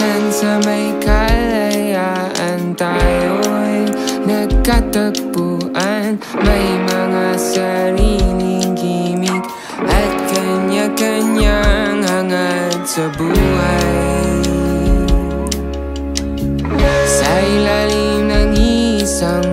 minsan sa may kalayaan Tayo'y nagkatagpuan May mga sariling gimmick At kanya-kanyang hangad sa buhay. Sa ilalim ng isang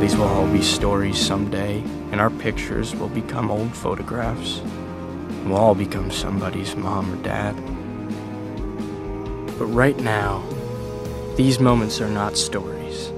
these will all be stories someday, and our pictures will become old photographs. We'll all become somebody's mom or dad. But right now, these moments are not stories.